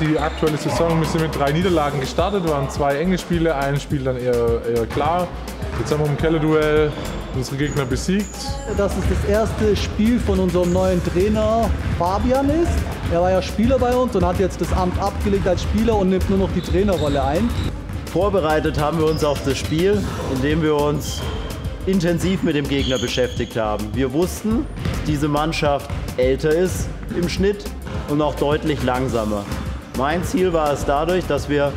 die aktuelle Saison. Wir sind mit drei Niederlagen gestartet, waren zwei enge Spiele, ein Spiel dann eher, eher klar. Jetzt haben wir im Keller-Duell unsere Gegner besiegt. Dass es das erste Spiel von unserem neuen Trainer Fabian ist. Er war ja Spieler bei uns und hat jetzt das Amt abgelegt als Spieler und nimmt nur noch die Trainerrolle ein. Vorbereitet haben wir uns auf das Spiel, indem wir uns intensiv mit dem Gegner beschäftigt haben. Wir wussten, dass diese Mannschaft älter ist im Schnitt und auch deutlich langsamer. Mein Ziel war es dadurch, dass wir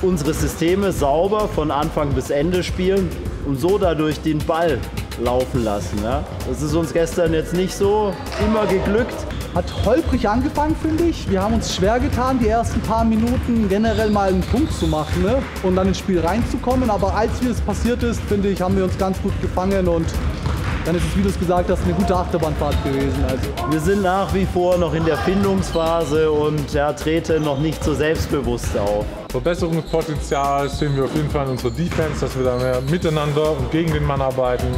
unsere Systeme sauber von Anfang bis Ende spielen und so dadurch den Ball laufen lassen. Ja? Das ist uns gestern jetzt nicht so immer geglückt. Hat holprig angefangen, finde ich. Wir haben uns schwer getan, die ersten paar Minuten generell mal einen Punkt zu machen ne? und dann ins Spiel reinzukommen. Aber als wie es passiert ist, finde ich, haben wir uns ganz gut gefangen und dann ist es, wie du es gesagt hast, eine gute Achterbahnfahrt gewesen. Also. Wir sind nach wie vor noch in der Findungsphase und ja, treten noch nicht so selbstbewusst auf. Verbesserungspotenzial sehen wir auf jeden Fall in unserer Defense, dass wir da mehr miteinander und gegen den Mann arbeiten.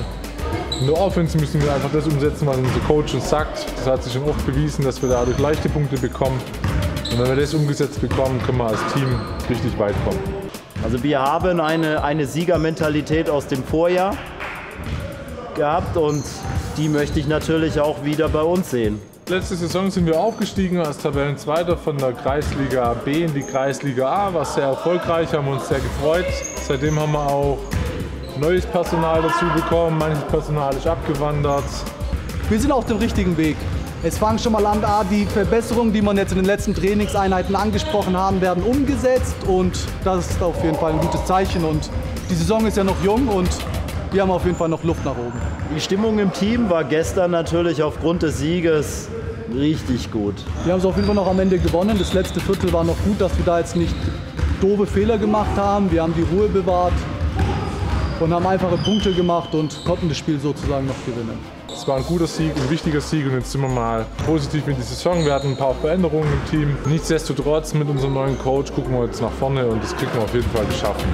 In der Offense müssen wir einfach das umsetzen, was unser Coach uns sagt. Das hat sich schon oft bewiesen, dass wir dadurch leichte Punkte bekommen. Und wenn wir das umgesetzt bekommen, können wir als Team richtig weit kommen. Also wir haben eine, eine Siegermentalität aus dem Vorjahr gehabt und die möchte ich natürlich auch wieder bei uns sehen. Letzte Saison sind wir aufgestiegen als Tabellenzweiter von der Kreisliga B in die Kreisliga A, war sehr erfolgreich, haben uns sehr gefreut. Seitdem haben wir auch neues Personal dazu bekommen, manches Personal ist abgewandert. Wir sind auf dem richtigen Weg. Es fangen schon mal an, die Verbesserungen, die man jetzt in den letzten Trainingseinheiten angesprochen haben, werden umgesetzt und das ist auf jeden Fall ein gutes Zeichen und die Saison ist ja noch jung und wir haben auf jeden Fall noch Luft nach oben. Die Stimmung im Team war gestern natürlich aufgrund des Sieges richtig gut. Wir haben es auf jeden Fall noch am Ende gewonnen. Das letzte Viertel war noch gut, dass wir da jetzt nicht doofe Fehler gemacht haben. Wir haben die Ruhe bewahrt und haben einfache Punkte gemacht und konnten das Spiel sozusagen noch gewinnen. Es war ein guter Sieg, ein wichtiger Sieg und jetzt sind wir mal positiv in die Saison. Wir hatten ein paar Veränderungen im Team. Nichtsdestotrotz mit unserem neuen Coach gucken wir jetzt nach vorne und das kriegen wir auf jeden Fall geschaffen.